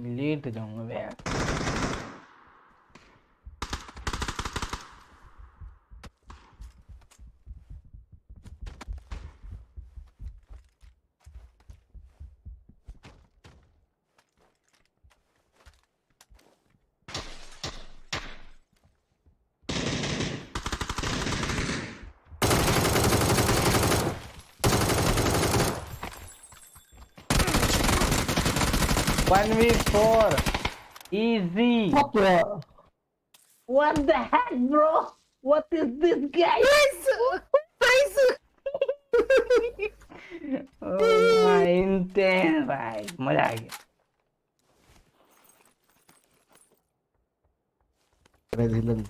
Late जाऊंगा भैया One v four, easy. What the? What the heck, bro? What is this guy? oh my intense भाई मजा आ गया Resident.